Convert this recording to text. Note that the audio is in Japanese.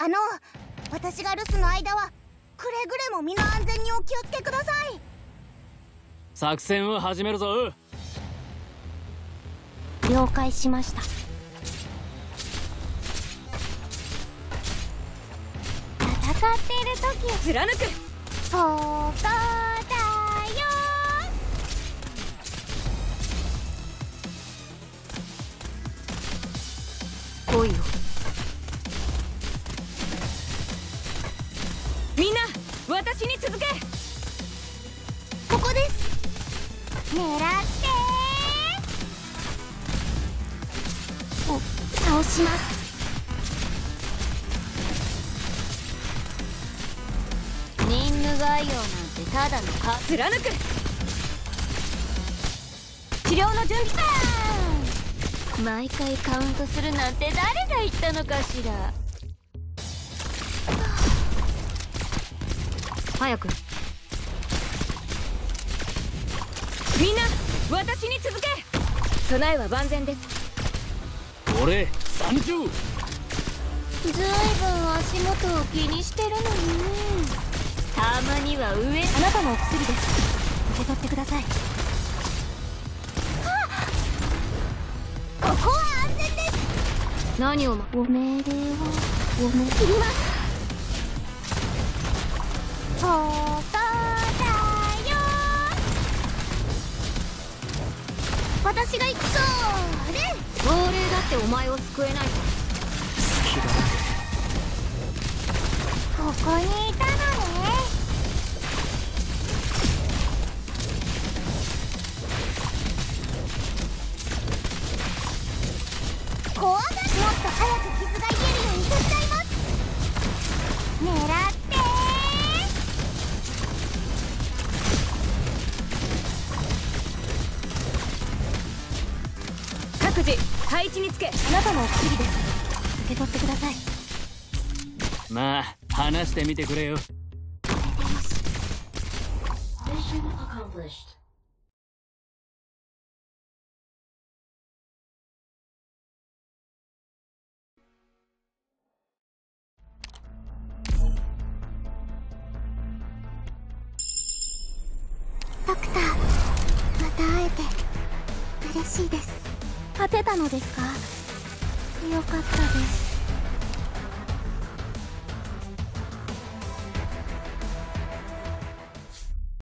あの私が留守の間はくれぐれも身の安全にお気をつけください。作戦を始めるぞ。了解しましたっている時貫くここだよ来いよみんな私に続けここです狙ってお倒します。任務概要なんてただのか貫く。治療の準備だ。毎回カウントするなんて誰が言ったのかしら。早く。みんな私に続け。備えは万全です。俺参上ずいぶん足元を気にしてるのにたまには上あなたのお薬です受け取ってくださいここは安全です何をまご命令はご命切りますここだよ私が行くそれ亡霊だって。お前を救えない好きだここに各自配置につけあなたのお薬で。す受け取ってください。まあ話してみてくれよ。Mission accomplished. ドクターまた会えて嬉しいです勝てたのですか？よかったです。